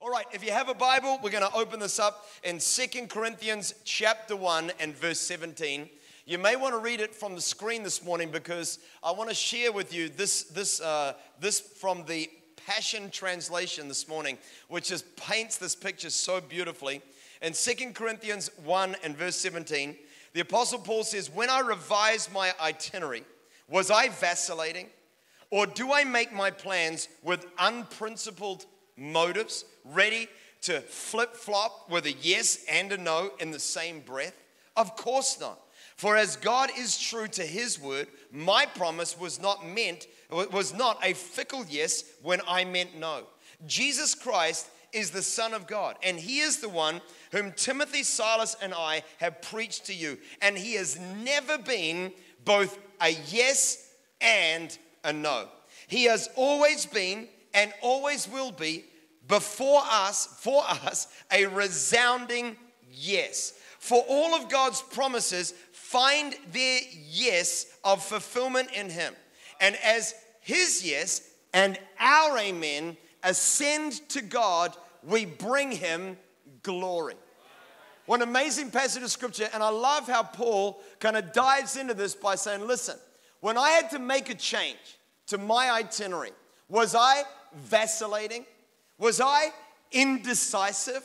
All right, if you have a Bible, we're going to open this up in Second Corinthians chapter 1 and verse 17. You may want to read it from the screen this morning because I want to share with you this, this, uh, this from the Passion Translation this morning, which just paints this picture so beautifully. In Second Corinthians 1 and verse 17, the Apostle Paul says, When I revised my itinerary, was I vacillating? Or do I make my plans with unprincipled motives, ready to flip flop with a yes and a no in the same breath? Of course not. For as God is true to his word, my promise was not meant, was not a fickle yes when I meant no. Jesus Christ is the Son of God, and he is the one whom Timothy, Silas, and I have preached to you. And he has never been both a yes and a no. He has always been and always will be before us, for us, a resounding yes. For all of God's promises find their yes of fulfillment in Him. And as His yes and our amen ascend to God, we bring Him glory. What an amazing passage of scripture. And I love how Paul kind of dives into this by saying, listen, when I had to make a change to my itinerary, was I vacillating? Was I indecisive?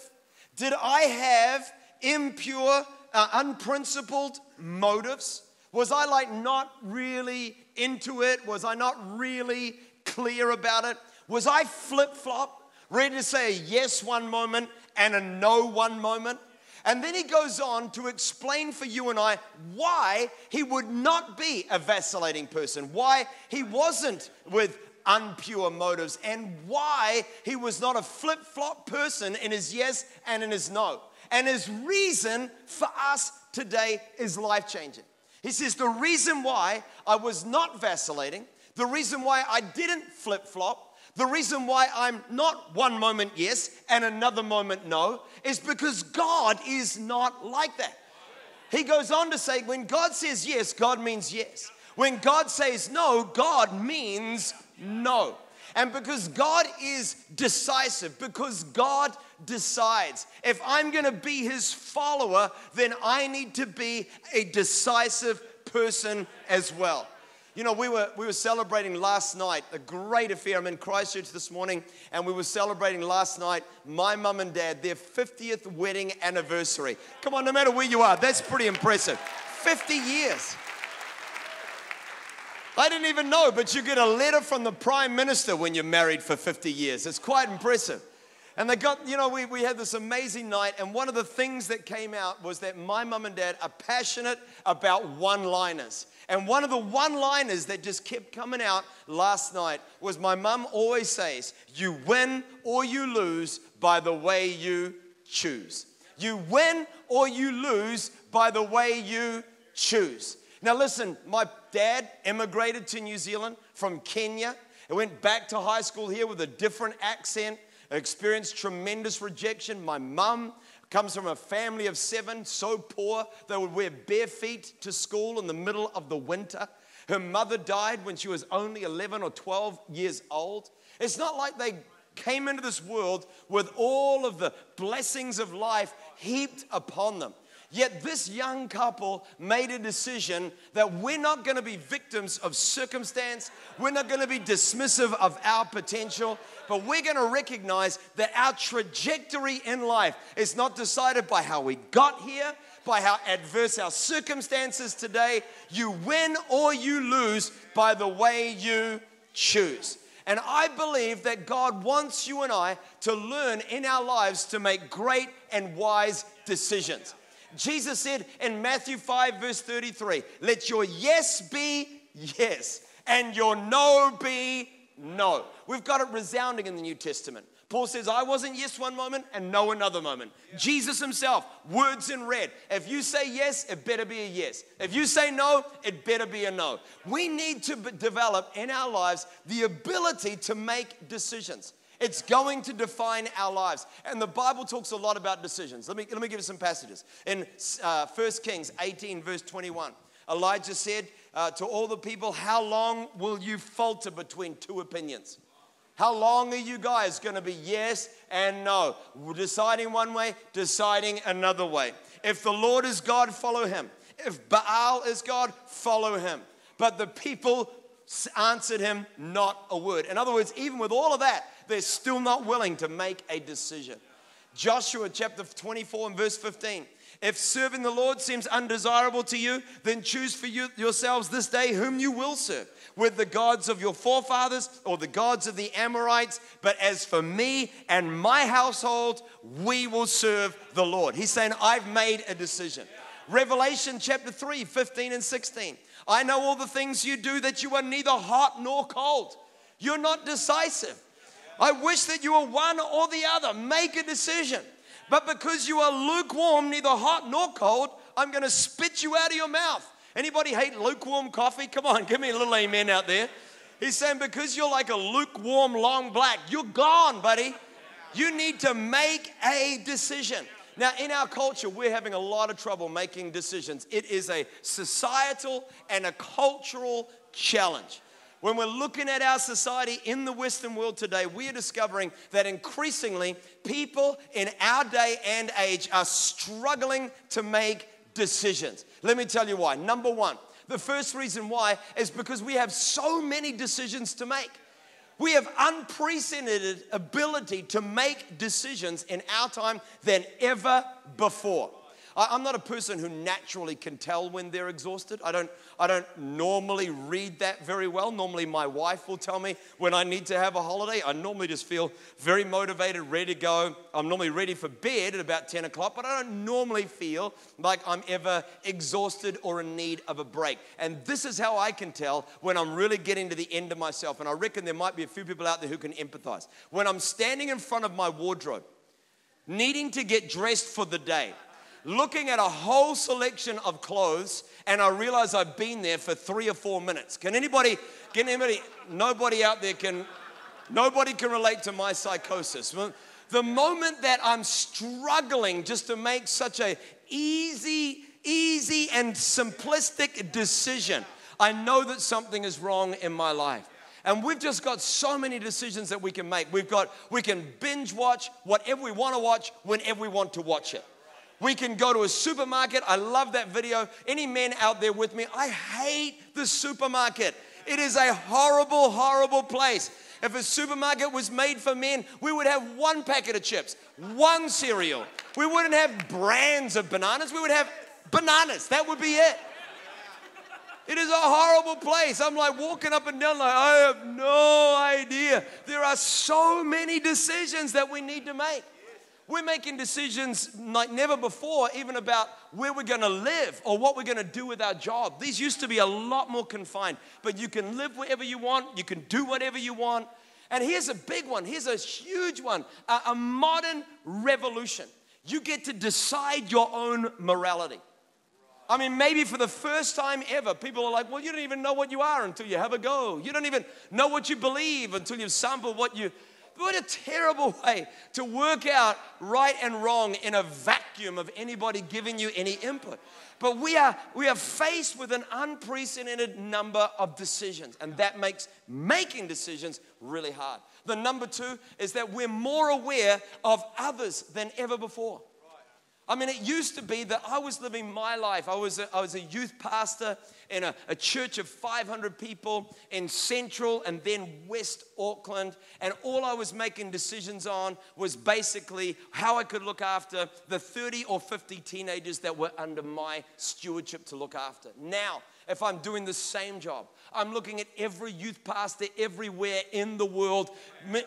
Did I have impure, uh, unprincipled motives? Was I like not really into it? Was I not really clear about it? Was I flip flop, ready to say a yes one moment and a no one moment? And then he goes on to explain for you and I why he would not be a vacillating person, why he wasn't with unpure motives, and why he was not a flip flop person in his yes and in his no. And his reason for us today is life changing. He says, The reason why I was not vacillating, the reason why I didn't flip flop, the reason why I'm not one moment yes and another moment no is because God is not like that. He goes on to say, when God says yes, God means yes. When God says no, God means no. And because God is decisive, because God decides, if I'm gonna be his follower, then I need to be a decisive person as well. You know, we were, we were celebrating last night a great affair. I'm in Christchurch this morning, and we were celebrating last night my mum and dad, their 50th wedding anniversary. Come on, no matter where you are, that's pretty impressive. 50 years. I didn't even know, but you get a letter from the prime minister when you're married for 50 years. It's quite impressive. And they got, you know, we, we had this amazing night, and one of the things that came out was that my mum and dad are passionate about one liners. And one of the one liners that just kept coming out last night was my mum always says, You win or you lose by the way you choose. You win or you lose by the way you choose. Now, listen, my dad immigrated to New Zealand from Kenya. He went back to high school here with a different accent, experienced tremendous rejection. My mum comes from a family of seven, so poor they would wear bare feet to school in the middle of the winter. Her mother died when she was only 11 or 12 years old. It's not like they came into this world with all of the blessings of life heaped upon them. Yet this young couple made a decision that we're not going to be victims of circumstance. We're not going to be dismissive of our potential, but we're going to recognize that our trajectory in life is not decided by how we got here, by how adverse our circumstances today. You win or you lose by the way you choose. And I believe that God wants you and I to learn in our lives to make great and wise decisions. Jesus said in Matthew 5, verse 33, let your yes be yes and your no be no. We've got it resounding in the New Testament. Paul says, I wasn't yes one moment and no another moment. Yeah. Jesus himself, words in red. If you say yes, it better be a yes. If you say no, it better be a no. We need to develop in our lives the ability to make decisions. It's going to define our lives. And the Bible talks a lot about decisions. Let me, let me give you some passages. In uh, 1 Kings 18, verse 21, Elijah said uh, to all the people, How long will you falter between two opinions? How long are you guys going to be yes and no? Deciding one way, deciding another way. If the Lord is God, follow him. If Baal is God, follow him. But the people answered him not a word. In other words, even with all of that, they're still not willing to make a decision. Joshua chapter 24 and verse 15. If serving the Lord seems undesirable to you, then choose for you yourselves this day whom you will serve, with the gods of your forefathers or the gods of the Amorites. But as for me and my household, we will serve the Lord. He's saying, I've made a decision. Revelation chapter 3, 15 and 16. I know all the things you do that you are neither hot nor cold. You're not decisive. I wish that you were one or the other. Make a decision. But because you are lukewarm, neither hot nor cold, I'm going to spit you out of your mouth. Anybody hate lukewarm coffee? Come on, give me a little amen out there. He's saying, because you're like a lukewarm long black, you're gone, buddy. You need to make a decision. Now, in our culture, we're having a lot of trouble making decisions. It is a societal and a cultural challenge. When we're looking at our society in the Western world today, we are discovering that increasingly people in our day and age are struggling to make decisions. Let me tell you why. Number one, the first reason why is because we have so many decisions to make. We have unprecedented ability to make decisions in our time than ever before. I'm not a person who naturally can tell when they're exhausted. I don't, I don't normally read that very well. Normally, my wife will tell me when I need to have a holiday. I normally just feel very motivated, ready to go. I'm normally ready for bed at about 10 o'clock, but I don't normally feel like I'm ever exhausted or in need of a break. And this is how I can tell when I'm really getting to the end of myself. And I reckon there might be a few people out there who can empathize. When I'm standing in front of my wardrobe, needing to get dressed for the day looking at a whole selection of clothes and I realize I've been there for three or four minutes. Can anybody, can anybody, nobody out there can, nobody can relate to my psychosis. The moment that I'm struggling just to make such a easy, easy and simplistic decision, I know that something is wrong in my life. And we've just got so many decisions that we can make. We've got, we can binge watch whatever we want to watch whenever we want to watch it. We can go to a supermarket. I love that video. Any men out there with me? I hate the supermarket. It is a horrible, horrible place. If a supermarket was made for men, we would have one packet of chips, one cereal. We wouldn't have brands of bananas. We would have bananas. That would be it. It is a horrible place. I'm like walking up and down, like, I have no idea. There are so many decisions that we need to make. We're making decisions like never before, even about where we're going to live or what we're going to do with our job. These used to be a lot more confined, but you can live wherever you want, you can do whatever you want. And here's a big one, here's a huge one a, a modern revolution. You get to decide your own morality. I mean, maybe for the first time ever, people are like, well, you don't even know what you are until you have a go. You don't even know what you believe until you've sampled what you what a terrible way to work out right and wrong in a vacuum of anybody giving you any input. But we are, we are faced with an unprecedented number of decisions, and that makes making decisions really hard. The number two is that we're more aware of others than ever before. I mean, it used to be that I was living my life. I was a, I was a youth pastor in a, a church of 500 people in central and then west Auckland. And all I was making decisions on was basically how I could look after the 30 or 50 teenagers that were under my stewardship to look after. Now, if I'm doing the same job. I'm looking at every youth pastor everywhere in the world,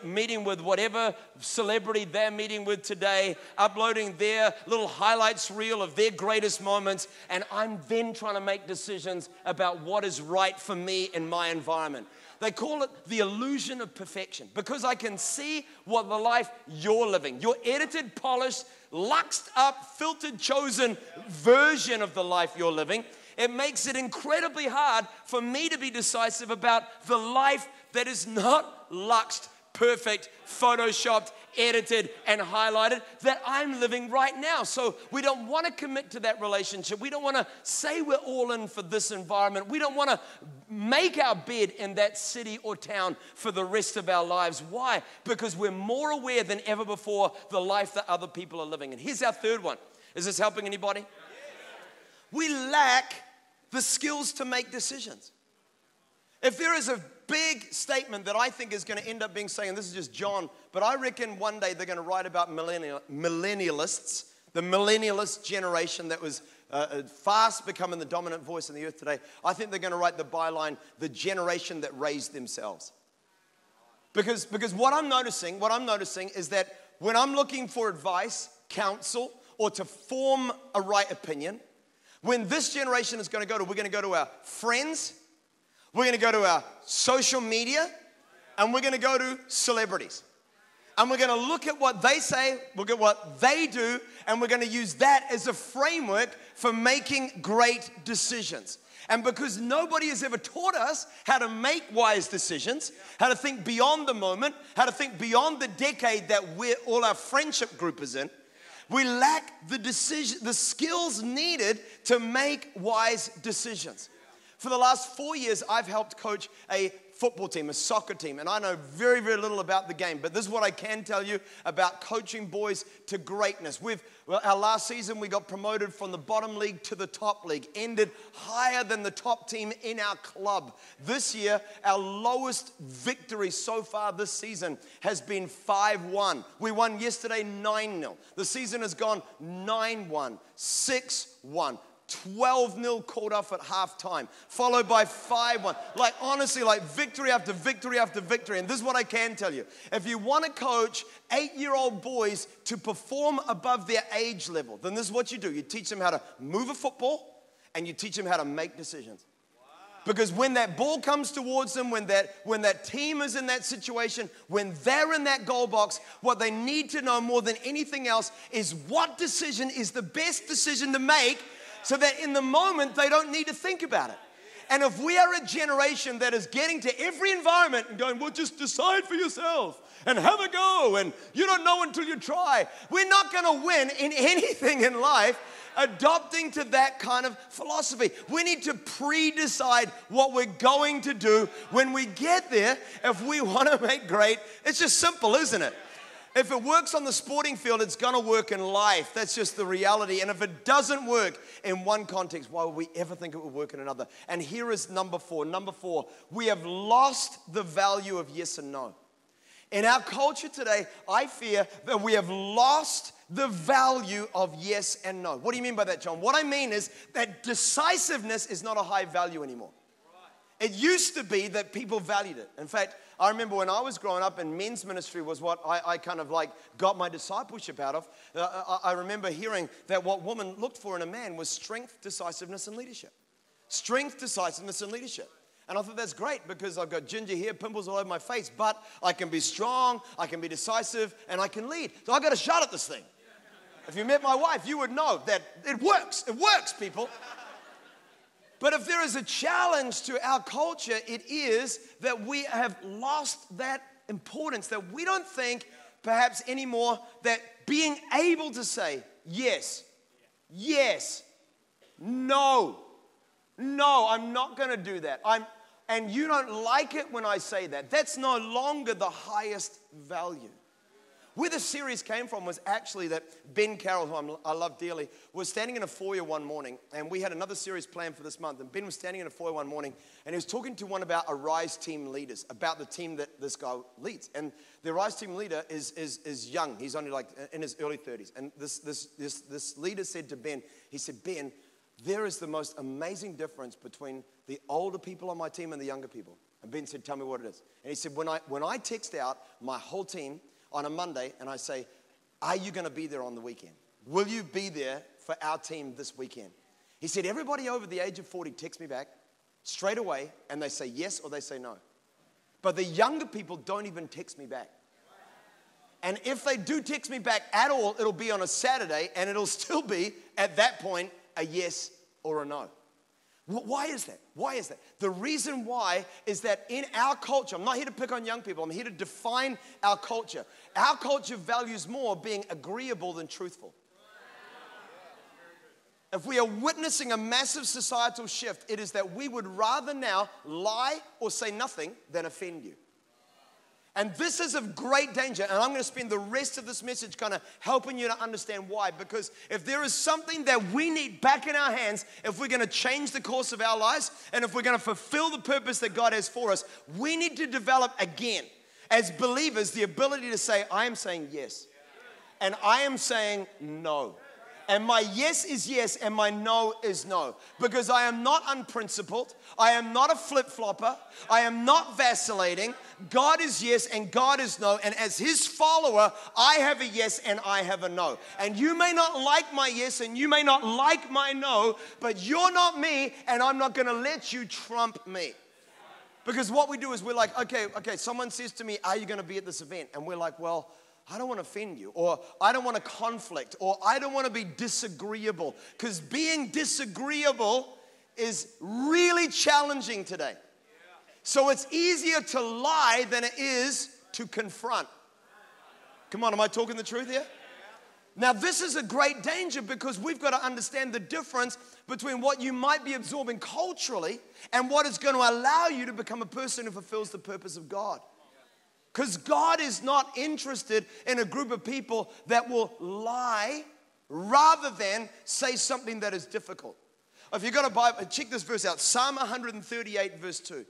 meeting with whatever celebrity they're meeting with today, uploading their little highlights reel of their greatest moments, and I'm then trying to make decisions about what is right for me in my environment. They call it the illusion of perfection because I can see what the life you're living, your edited, polished, luxed up, filtered, chosen version of the life you're living it makes it incredibly hard for me to be decisive about the life that is not luxed, perfect, photoshopped, edited, and highlighted that I'm living right now. So we don't want to commit to that relationship. We don't want to say we're all in for this environment. We don't want to make our bed in that city or town for the rest of our lives. Why? Because we're more aware than ever before the life that other people are living. And here's our third one. Is this helping anybody? We lack the skills to make decisions. If there is a big statement that I think is going to end up being saying, this is just John, but I reckon one day they're going to write about millennial, millennialists, the millennialist generation that was uh, uh, fast becoming the dominant voice in the earth today. I think they're going to write the byline, the generation that raised themselves. Because, because what I'm noticing, what I'm noticing is that when I'm looking for advice, counsel, or to form a right opinion, when this generation is going to go to, we're going to go to our friends, we're going to go to our social media, and we're going to go to celebrities. And we're going to look at what they say, look at what they do, and we're going to use that as a framework for making great decisions. And because nobody has ever taught us how to make wise decisions, how to think beyond the moment, how to think beyond the decade that we're, all our friendship group is in, we lack the decision, the skills needed to make wise decisions. For the last four years, I've helped coach a football team, a soccer team, and I know very, very little about the game, but this is what I can tell you about coaching boys to greatness. We've, well, our last season, we got promoted from the bottom league to the top league, ended higher than the top team in our club. This year, our lowest victory so far this season has been 5 1. We won yesterday 9 0. The season has gone 9 1, 6 1. 12 0 called off at halftime, followed by 5 1. Like, honestly, like victory after victory after victory. And this is what I can tell you if you want to coach eight year old boys to perform above their age level, then this is what you do you teach them how to move a football and you teach them how to make decisions. Because when that ball comes towards them, when that, when that team is in that situation, when they're in that goal box, what they need to know more than anything else is what decision is the best decision to make so that in the moment they don't need to think about it. And if we are a generation that is getting to every environment and going, well, just decide for yourself and have a go, and you don't know until you try, we're not gonna win in anything in life adopting to that kind of philosophy. We need to pre decide what we're going to do when we get there if we wanna make great. It's just simple, isn't it? If it works on the sporting field, it's going to work in life. That's just the reality. And if it doesn't work in one context, why would we ever think it would work in another? And here is number four. Number four, we have lost the value of yes and no. In our culture today, I fear that we have lost the value of yes and no. What do you mean by that, John? What I mean is that decisiveness is not a high value anymore. It used to be that people valued it. In fact, I remember when I was growing up, and men's ministry was what I, I kind of like got my discipleship out of. Uh, I, I remember hearing that what women looked for in a man was strength, decisiveness, and leadership. Strength, decisiveness, and leadership. And I thought that's great because I've got ginger hair, pimples all over my face, but I can be strong, I can be decisive, and I can lead. So I got a shot at this thing. If you met my wife, you would know that it works. It works, people. But if there is a challenge to our culture, it is that we have lost that importance, that we don't think perhaps anymore that being able to say yes, yes, no, no, I'm not going to do that. I'm, and you don't like it when I say that. That's no longer the highest value. Where the series came from was actually that Ben Carroll, who i love dearly, was standing in a foyer one morning, and we had another series planned for this month. And Ben was standing in a foyer one morning, and he was talking to one about Arise team leaders, about the team that this guy leads. And the Arise team leader is, is, is young, he's only like in his early 30s. And this, this, this, this leader said to Ben, he said, Ben, there is the most amazing difference between the older people on my team and the younger people. And Ben said, Tell me what it is. And he said, When I, when I text out my whole team, on a Monday and I say, Are you going to be there on the weekend? Will you be there for our team this weekend? He said, Everybody over the age of 40 texts me back straight away and they say yes or they say no. But the younger people don't even text me back. And if they do text me back at all, it'll be on a Saturday and it'll still be at that point a yes or a no. Why is that? Why is that? The reason why is that in our culture, I'm not here to pick on young people, I'm here to define our culture. Our culture values more being agreeable than truthful. If we are witnessing a massive societal shift, it is that we would rather now lie or say nothing than offend you. And this is of great danger. And I'm going to spend the rest of this message kind of helping you to understand why. Because if there is something that we need back in our hands, if we're going to change the course of our lives, and if we're going to fulfill the purpose that God has for us, we need to develop again, as believers, the ability to say, I am saying yes. And I am saying no. And my yes is yes, and my no is no. Because I am not unprincipled. I am not a flip flopper. I am not vacillating. God is yes, and God is no. And as His follower, I have a yes and I have a no. And you may not like my yes, and you may not like my no, but you're not me, and I'm not going to let you trump me. Because what we do is we're like, okay, okay, someone says to me, Are you going to be at this event? And we're like, Well, I don't want to offend you, or I don't want to conflict, or I don't want to be disagreeable. Because being disagreeable is really challenging today. So it's easier to lie than it is to confront. Come on, am I talking the truth here? Now, this is a great danger because we've got to understand the difference between what you might be absorbing culturally and what is going to allow you to become a person who fulfills the purpose of God. Because God is not interested in a group of people that will lie rather than say something that is difficult. If you've got a Bible, check this verse out Psalm 138, verse 2.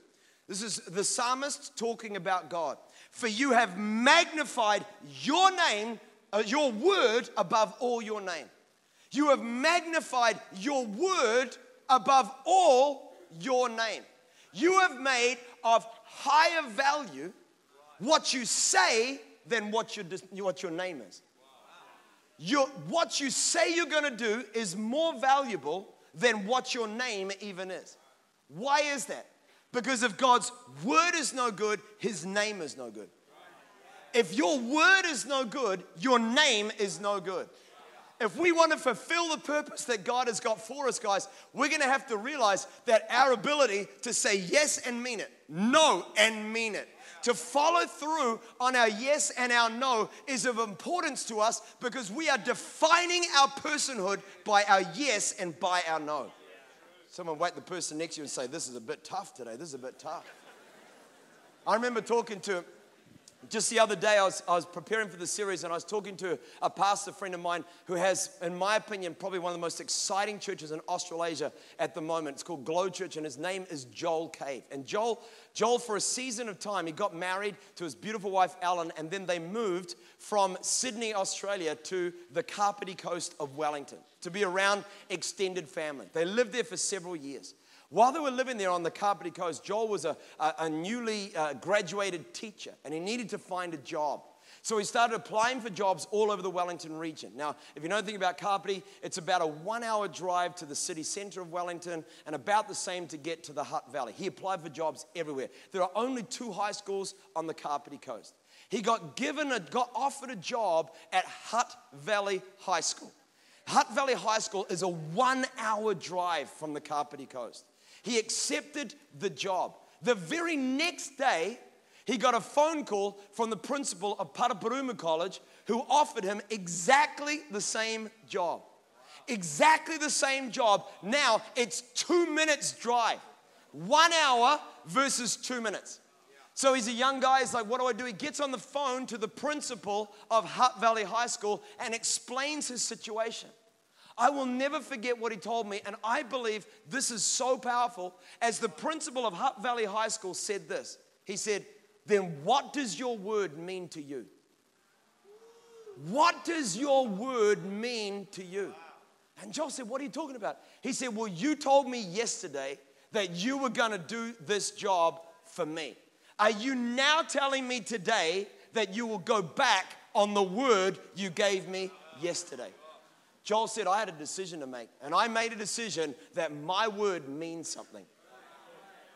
This is the psalmist talking about God. For you have magnified your name, uh, your word above all your name. You have magnified your word above all your name. You have made of higher value what you say than what your, what your name is. Your, what you say you're going to do is more valuable than what your name even is. Why is that? Because if God's word is no good, his name is no good. If your word is no good, your name is no good. If we want to fulfill the purpose that God has got for us, guys, we're going to have to realize that our ability to say yes and mean it, no and mean it, to follow through on our yes and our no is of importance to us because we are defining our personhood by our yes and by our no. Someone wait the person next to you and say, This is a bit tough today. This is a bit tough. I remember talking to just the other day, I was, I was preparing for the series and I was talking to a pastor friend of mine who has, in my opinion, probably one of the most exciting churches in Australasia at the moment. It's called Glow Church and his name is Joel Cave. And Joel, Joel, for a season of time, he got married to his beautiful wife, Ellen, and then they moved from Sydney, Australia to the Kapiti coast of Wellington to be around extended family. They lived there for several years. While they were living there on the Kapiti Coast, Joel was a, a, a newly uh, graduated teacher and he needed to find a job. So he started applying for jobs all over the Wellington region. Now, if you don't know anything about Kapiti, it's about a one hour drive to the city center of Wellington and about the same to get to the Hutt Valley. He applied for jobs everywhere. There are only two high schools on the Kapiti Coast. He got given a, got offered a job at Hutt Valley High School. Hutt Valley High School is a one hour drive from the Kapiti Coast. He accepted the job. The very next day, he got a phone call from the principal of Paraparaumu College who offered him exactly the same job. Exactly the same job. Now it's two minutes drive. One hour versus two minutes. So he's a young guy. He's like, What do I do? He gets on the phone to the principal of Hutt Valley High School and explains his situation. I will never forget what he told me, and I believe this is so powerful. As the principal of Hutt Valley High School said this, he said, Then what does your word mean to you? What does your word mean to you? And Joel said, What are you talking about? He said, Well, you told me yesterday that you were going to do this job for me. Are you now telling me today that you will go back on the word you gave me yesterday? Joel said, I had a decision to make, and I made a decision that my word means something.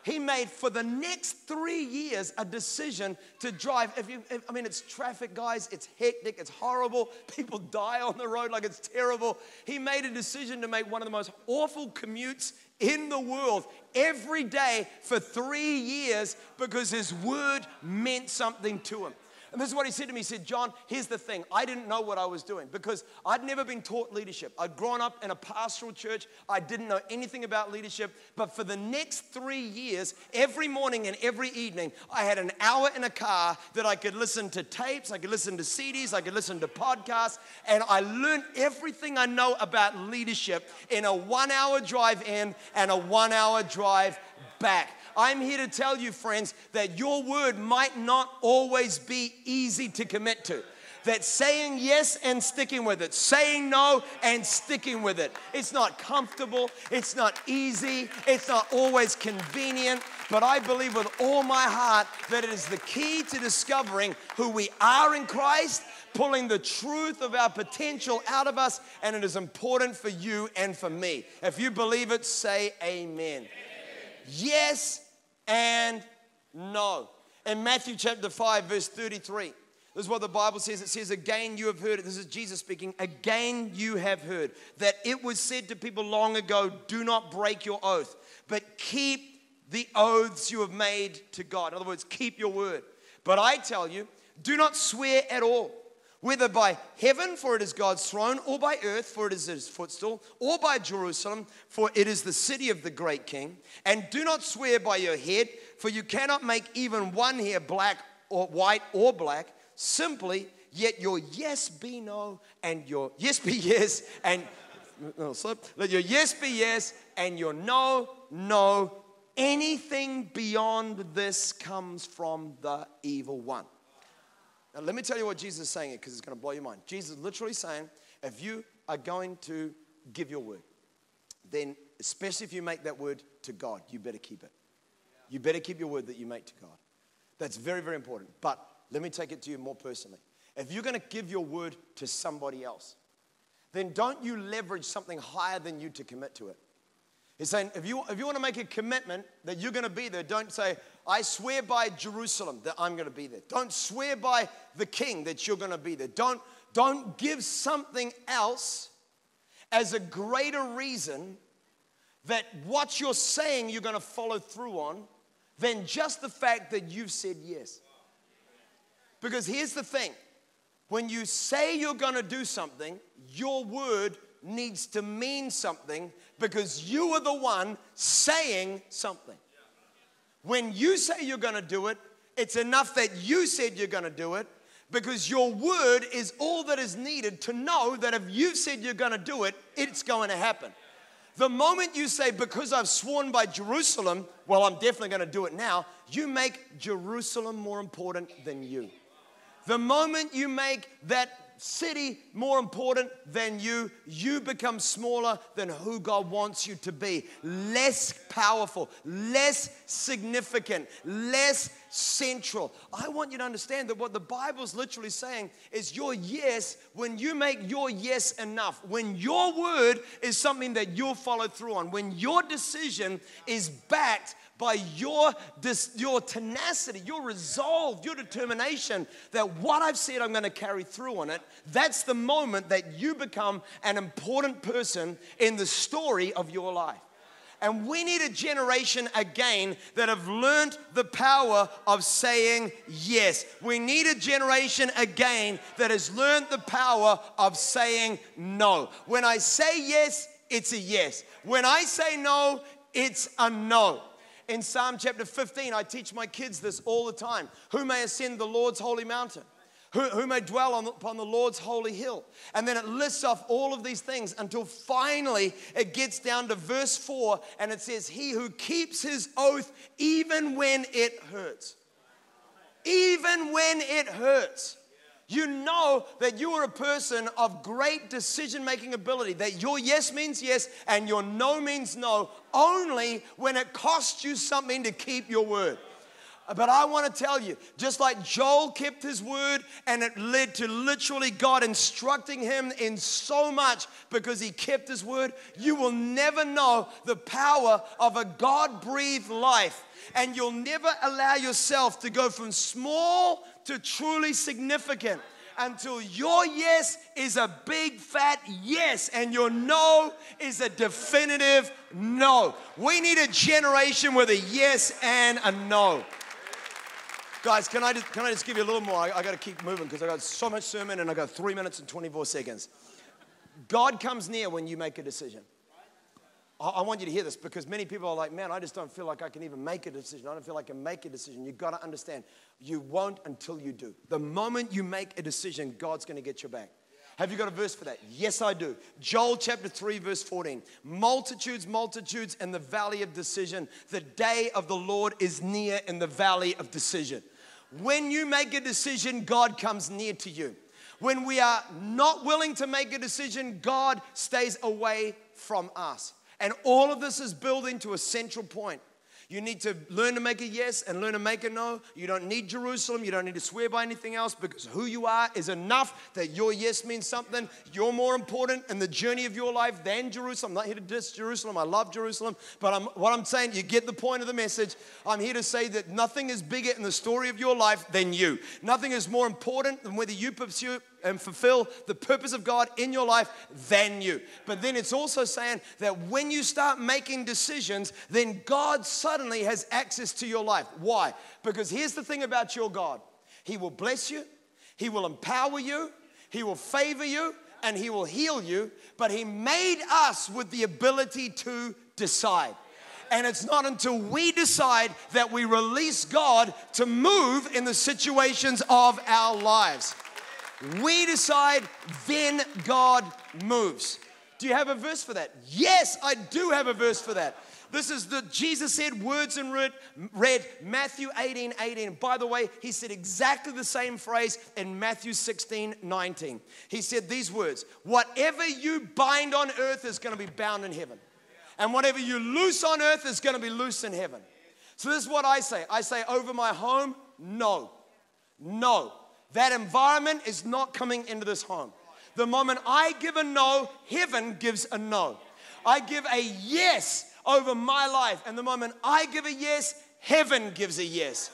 he made for the next three years a decision to drive. If you, if, I mean, it's traffic, guys. It's hectic. It's horrible. People die on the road like it's terrible. He made a decision to make one of the most awful commutes in the world every day for three years because his word meant something to him. And this is what he said to me. He said, John, here's the thing. I didn't know what I was doing because I'd never been taught leadership. I'd grown up in a pastoral church. I didn't know anything about leadership. But for the next three years, every morning and every evening, I had an hour in a car that I could listen to tapes, I could listen to CDs, I could listen to podcasts. And I learned everything I know about leadership in a one hour drive in and a one hour drive back. I'm here to tell you, friends, that your word might not always be easy to commit to. That saying yes and sticking with it, saying no and sticking with it. It's not comfortable, it's not easy, it's not always convenient, but I believe with all my heart that it is the key to discovering who we are in Christ, pulling the truth of our potential out of us, and it is important for you and for me. If you believe it, say amen. amen yes and no. In Matthew chapter 5, verse 33, this is what the Bible says. It says, Again, you have heard it. This is Jesus speaking. Again, you have heard that it was said to people long ago, Do not break your oath, but keep the oaths you have made to God. In other words, keep your word. But I tell you, do not swear at all whether by heaven, for it is God's throne, or by earth, for it is his footstool, or by Jerusalem, for it is the city of the great king. And do not swear by your head, for you cannot make even one hair black or white or black. Simply, yet your yes be no, and your yes be yes, and no, slip. Let your yes be yes, and your no, no. Anything beyond this comes from the evil one. Now, let me tell you what Jesus is saying because it's going to blow your mind. Jesus is literally saying, if you are going to give your word, then especially if you make that word to God, you better keep it. You better keep your word that you make to God. That's very, very important. But let me take it to you more personally. If you're going to give your word to somebody else, then don't you leverage something higher than you to commit to it. He's saying, if you, if you want to make a commitment that you're going to be there, don't say, I swear by Jerusalem that I'm going to be there. Don't swear by the king that you're going to be there. Don't, don't give something else as a greater reason that what you're saying you're going to follow through on than just the fact that you've said yes. Because here's the thing when you say you're going to do something, your word needs to mean something because you are the one saying something. When you say you're going to do it, it's enough that you said you're going to do it because your word is all that is needed to know that if you've said you're going to do it, it's going to happen. The moment you say, because I've sworn by Jerusalem, well, I'm definitely going to do it now, you make Jerusalem more important than you. The moment you make that city more important than you, you become smaller than who God wants you to be. Less powerful, less significant, less central. I want you to understand that what the Bible's literally saying is your yes, when you make your yes enough, when your word is something that you'll follow through on, when your decision is backed by your, your tenacity, your resolve, your determination that what I've said I'm going to carry through on it, that's the moment that you become an important person in the story of your life. And we need a generation again that have learned the power of saying yes. We need a generation again that has learned the power of saying no. When I say yes, it's a yes. When I say no, it's a no. In Psalm chapter 15, I teach my kids this all the time. Who may ascend the Lord's holy mountain? Who, who may dwell on, upon the Lord's holy hill? And then it lists off all of these things until finally it gets down to verse 4 and it says, He who keeps his oath even when it hurts. Even when it hurts you know that you are a person of great decision making ability, that your yes means yes and your no means no, only when it costs you something to keep your word. But I want to tell you, just like Joel kept his word and it led to literally God instructing him in so much because he kept his word, you will never know the power of a God breathed life. And you'll never allow yourself to go from small to truly significant until your yes is a big fat yes and your no is a definitive no. We need a generation with a yes and a no. Guys, can I just, can I just give you a little more? I, I got to keep moving because I got so much sermon and I got three minutes and 24 seconds. God comes near when you make a decision. I, I want you to hear this because many people are like, man, I just don't feel like I can even make a decision. I don't feel like I can make a decision. You've got to understand, you won't until you do. The moment you make a decision, God's going to get your back. Have you got a verse for that? Yes, I do. Joel chapter 3, verse 14. Multitudes, multitudes in the valley of decision. The day of the Lord is near in the valley of decision. When you make a decision, God comes near to you. When we are not willing to make a decision, God stays away from us. And all of this is building to a central point. You need to learn to make a yes and learn to make a no. You don't need Jerusalem. You don't need to swear by anything else because who you are is enough that your yes means something. You're more important in the journey of your life than Jerusalem. I'm not here to diss Jerusalem. I love Jerusalem. But I'm, what I'm saying, you get the point of the message. I'm here to say that nothing is bigger in the story of your life than you. Nothing is more important than whether you pursue and fulfill the purpose of God in your life than you. But then it's also saying that when you start making decisions, then God suddenly has access to your life. Why? Because here's the thing about your God He will bless you, He will empower you, He will favor you, and He will heal you. But He made us with the ability to decide. And it's not until we decide that we release God to move in the situations of our lives. We decide, then God moves. Do you have a verse for that? Yes, I do have a verse for that. This is the Jesus said words read, read Matthew 18 18. By the way, he said exactly the same phrase in Matthew 16 19. He said these words Whatever you bind on earth is going to be bound in heaven, and whatever you loose on earth is going to be loose in heaven. So, this is what I say I say, over my home, no, no. That environment is not coming into this home. The moment I give a no, heaven gives a no. I give a yes over my life. And the moment I give a yes, heaven gives a yes.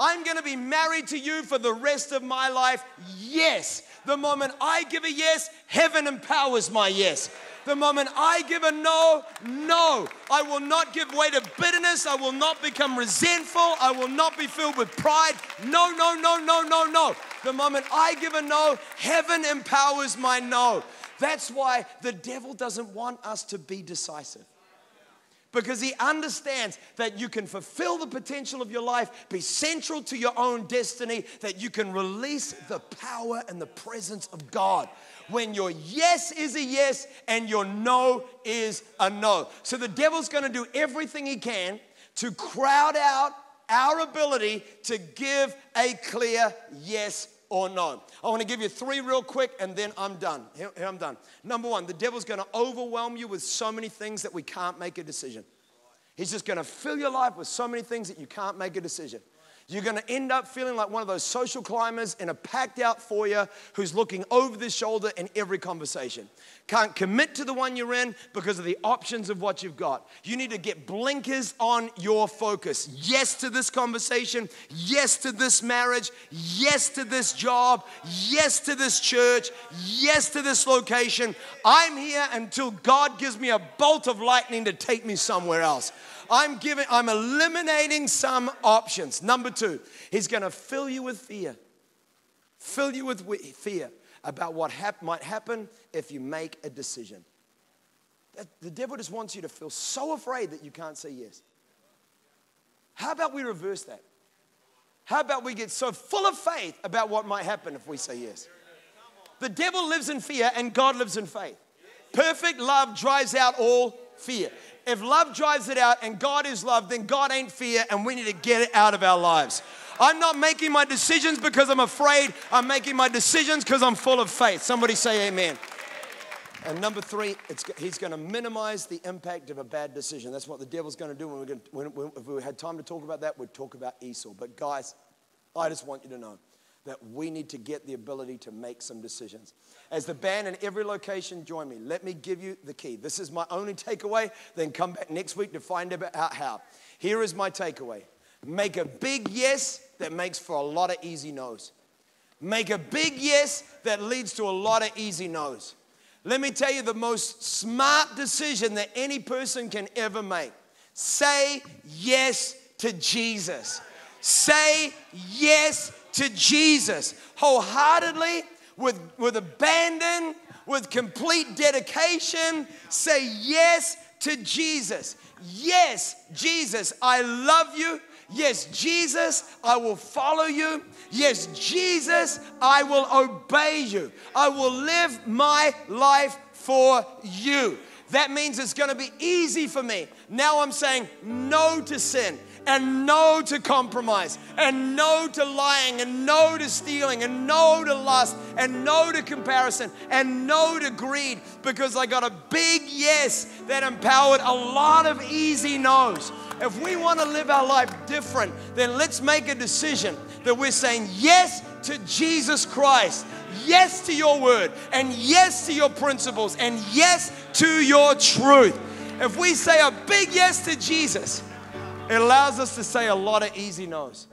I'm to be married to you for the rest of my life. Yes. The moment I give a yes, heaven empowers my yes. The moment I give a no, no. I will not give way to bitterness. I will not become resentful. I will not be filled with pride. No, no, no, no, no, no. The moment I give a no, heaven empowers my no. That's why the devil doesn't want us to be decisive because he understands that you can fulfill the potential of your life, be central to your own destiny, that you can release the power and the presence of God when your yes is a yes and your no is a no. So the devil's going to do everything he can to crowd out our ability to give a clear yes or no. I want to give you three real quick and then I'm done. Here, here I'm done. Number one, the devil's going to overwhelm you with so many things that we can't make a decision. He's just going to fill your life with so many things that you can't make a decision. You're going to end up feeling like one of those social climbers in a packed out foyer who's looking over their shoulder in every conversation. Can't commit to the one you're in because of the options of what you've got. You need to get blinkers on your focus. Yes to this conversation. Yes to this marriage. Yes to this job. Yes to this church. Yes to this location. I'm here until God gives me a bolt of lightning to take me somewhere else. I'm giving, I'm eliminating some options. Number two, he's going to fill you with fear. Fill you with fear about what hap- might happen if you make a decision. The devil just wants you to feel so afraid that you can't say yes. How about we reverse that? How about we get so full of faith about what might happen if we say yes? The devil lives in fear and God lives in faith. Perfect love drives out all fear. If love drives it out and God is love, then God ain't fear and we need to get it out of our lives. I'm not making my decisions because I'm afraid. I'm making my decisions because I'm full of faith. Somebody say amen. And number three, it's, he's going to minimize the impact of a bad decision. That's what the devil's going to do. When, we're going to, when, when, if we had time to talk about that, we'd talk about Esau. But guys, I just want you to know that we need to get the ability to make some decisions. As the band in every location join me, let me give you the key. This is my only takeaway. Then come back next week to find out how. Here is my takeaway make a big yes that makes for a lot of easy no's. Make a big yes that leads to a lot of easy no's. Let me tell you the most smart decision that any person can ever make. Say yes to Jesus. Say yes to Jesus wholeheartedly, with, with abandon, with complete dedication. Say yes to Jesus. Yes, Jesus, I love you. Yes, Jesus, I will follow you. Yes, Jesus, I will obey you. I will live my life for you. That means it's going to be easy for me. Now I'm saying no to sin and no to compromise and no to lying and no to stealing and no to lust and no to comparison and no to greed because I got a big yes that empowered a lot of easy no's. If we want to live our life different, then let's make a decision that we're saying yes to Jesus Christ, yes to your word, and yes to your principles, and yes to your truth. If we say a big yes to Jesus, it allows us to say a lot of easy no's.